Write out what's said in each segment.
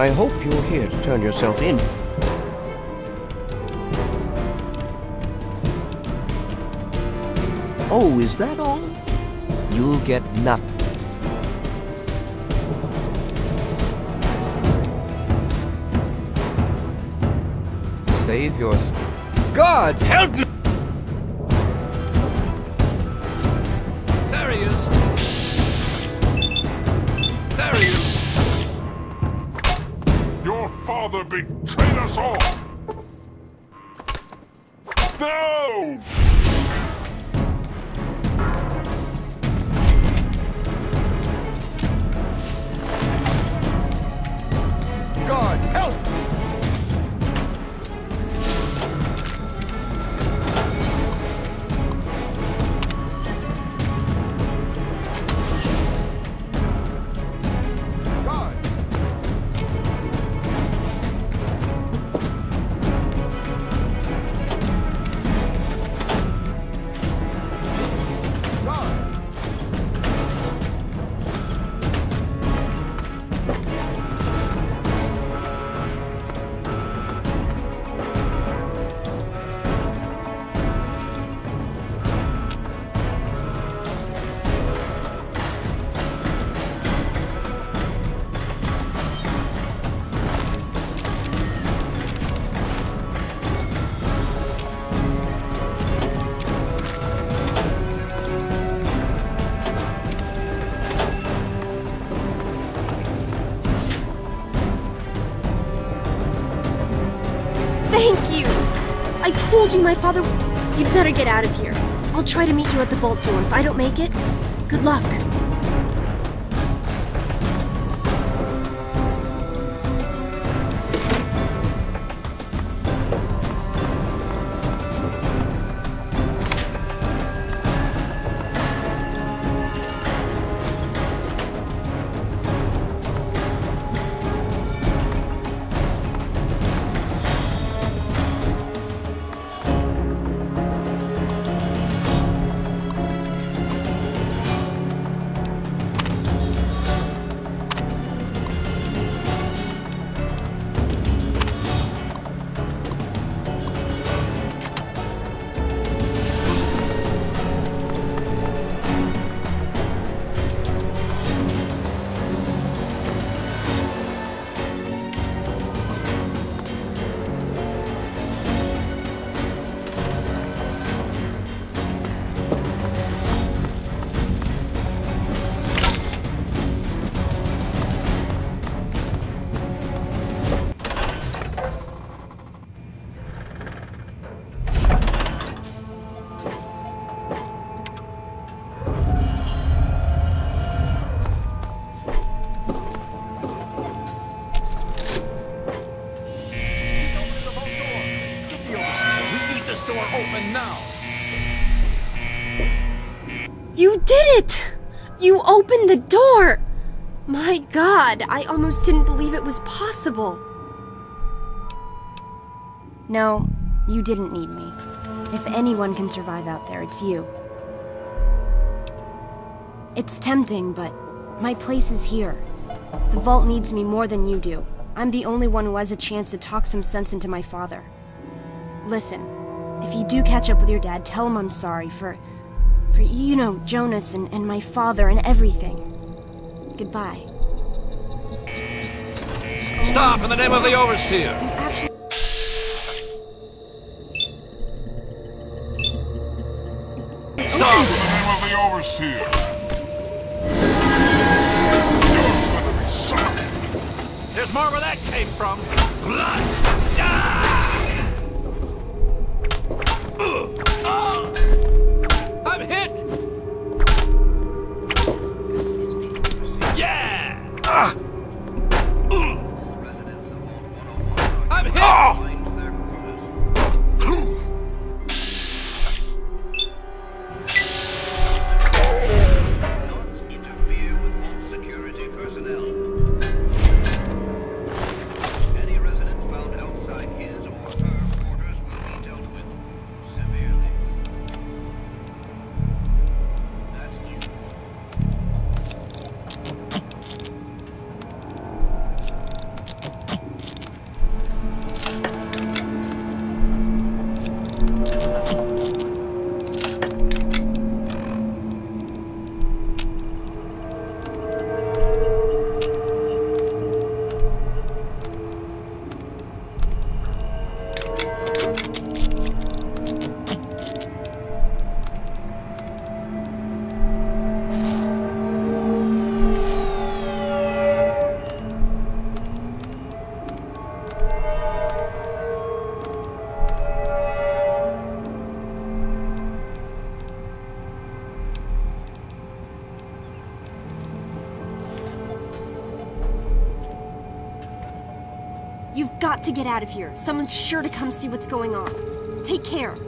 I hope you're here to turn yourself in. Oh, is that all? You'll get nothing. Save your... Gods, help me! Father betrayed us all! No! Told you my father. You'd better get out of here. I'll try to meet you at the vault door. If I don't make it, good luck. Door open now. You did it! You opened the door! My god, I almost didn't believe it was possible. No, you didn't need me. If anyone can survive out there, it's you. It's tempting, but my place is here. The vault needs me more than you do. I'm the only one who has a chance to talk some sense into my father. Listen, if you do catch up with your dad, tell him I'm sorry for. for, you know, Jonas and, and my father and everything. Goodbye. Stop in the name of the overseer. Actually. Stop. In the name of the overseer! You're gonna be sorry! There's more where that came from. Blood. Ah! Ah! You've got to get out of here. Someone's sure to come see what's going on. Take care.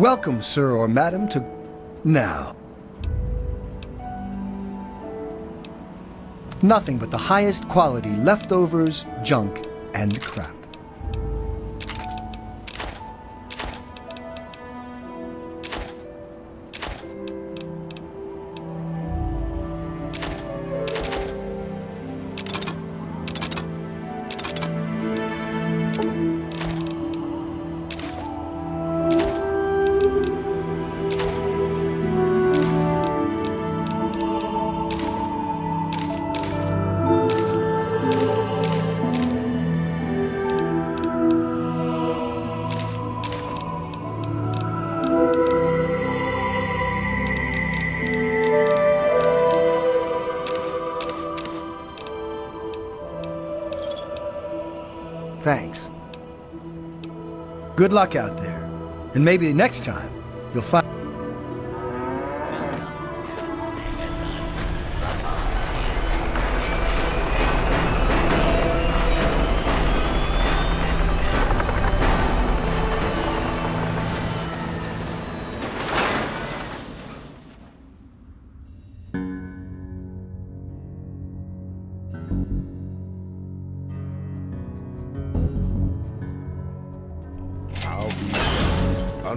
Welcome, sir or madam, to... Now. Nothing but the highest quality leftovers, junk, and crap. Good luck out there. And maybe next time, you'll find.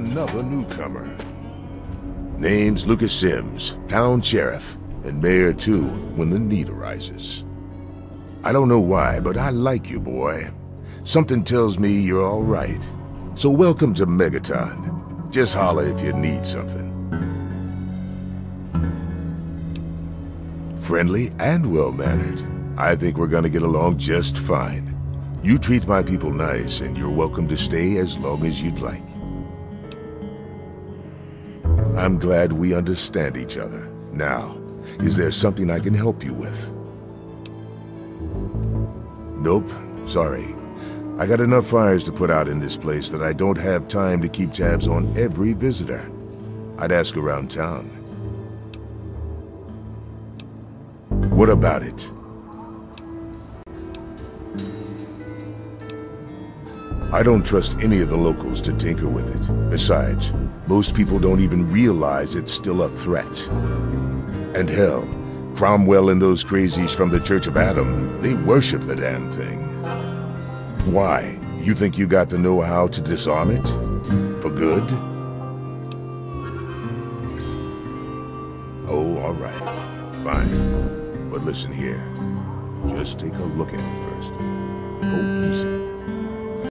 Another newcomer. Name's Lucas Simms, town sheriff, and mayor too when the need arises. I don't know why, but I like you, boy. Something tells me you're all right. So welcome to Megaton. Just holler if you need something. Friendly and well-mannered. I think we're gonna get along just fine. You treat my people nice, and you're welcome to stay as long as you'd like. I'm glad we understand each other. Now, is there something I can help you with? Nope, sorry. I got enough fires to put out in this place that I don't have time to keep tabs on every visitor. I'd ask around town. What about it? I don't trust any of the locals to tinker with it. Besides, most people don't even realize it's still a threat. And hell, Cromwell and those crazies from the Church of Atom, they worship the damn thing. Why? You think you got the know-how to disarm it? For good? Oh, all right. Fine. But listen here. Just take a look at it first. Go easy.